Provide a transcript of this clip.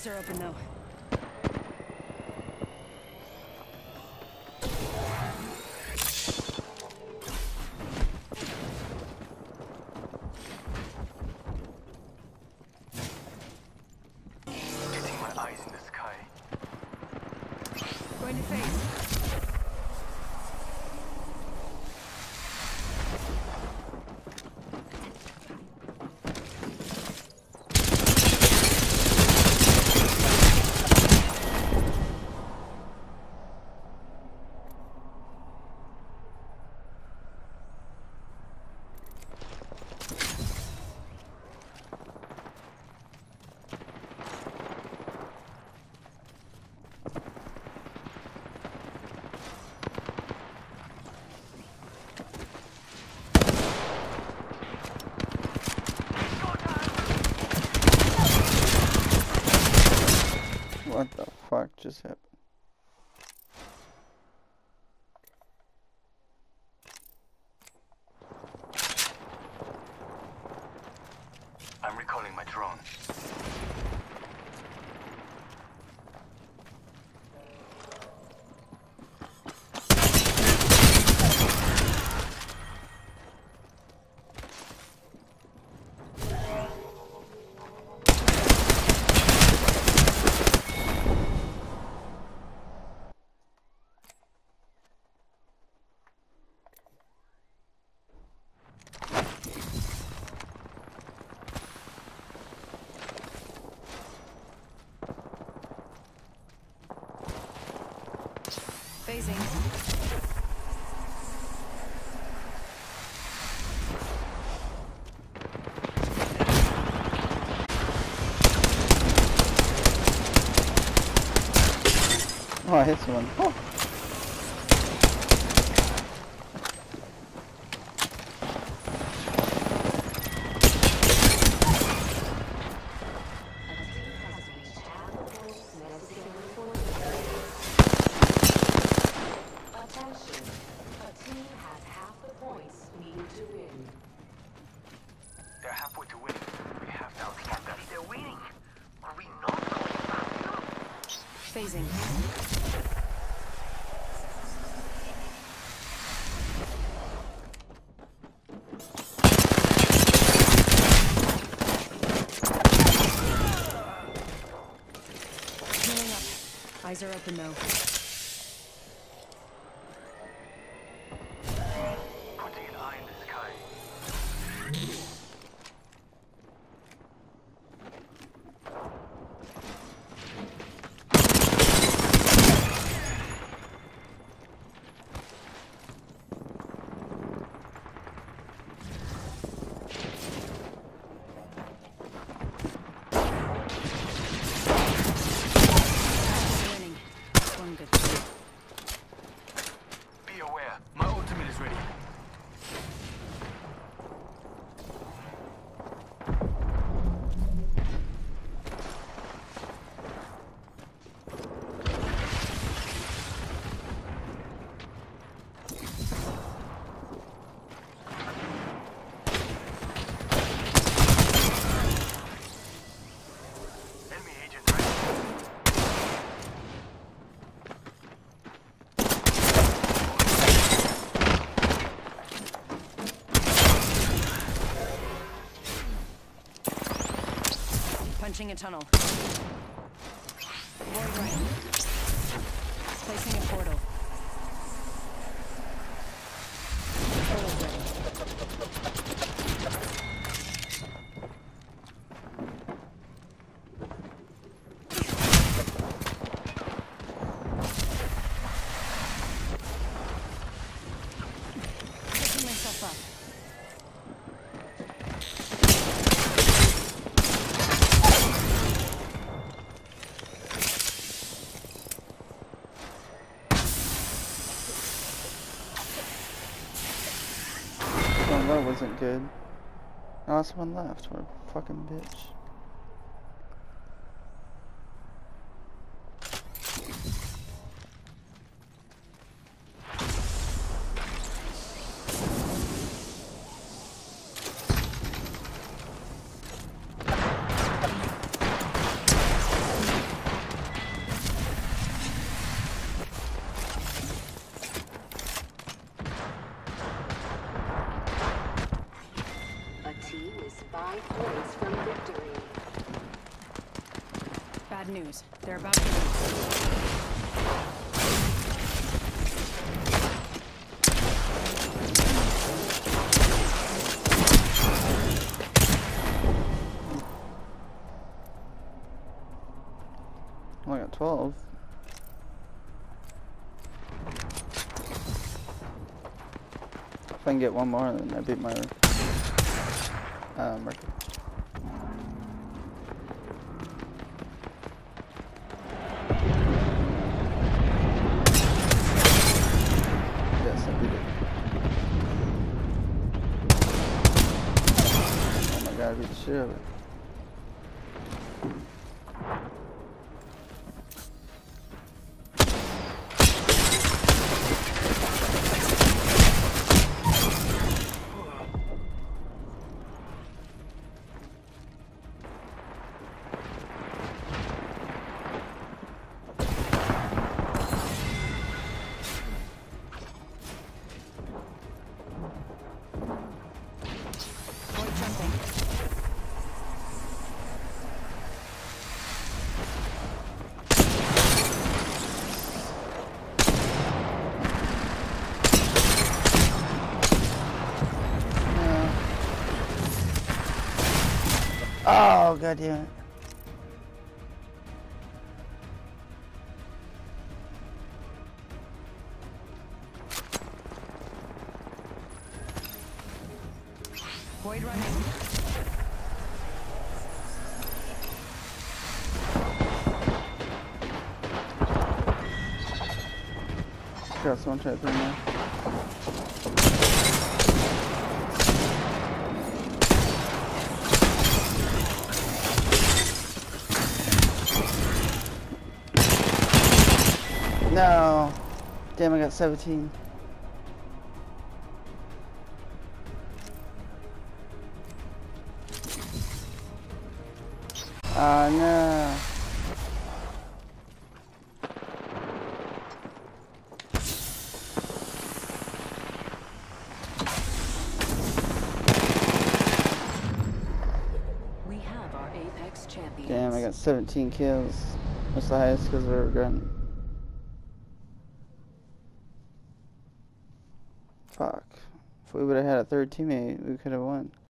Eyes are open though. Getting my eyes in the sky. Going to phase. What the fuck just happened? I'm recalling my drone. Phasing. Oh, I hit someone. Oh. They're winning. Are we not going fast enough? Phasing. Eyes are open though. Punching a tunnel. Void right. Placing a portal. Portal. That wasn't good. Oh, one left. What a fucking bitch. Points from victory. Bad news. They're about to leave. Only got 12. If I can get one more, then I beat my um, record. Yes, I beat it. Oh my Oh, god damn it. Void. Got someone trying to now. Damn, I got 17. Oh no. We have our Apex champions. Damn, I got 17 kills. That's the highest kills I've ever gotten. If we would have had a third teammate, we could have won.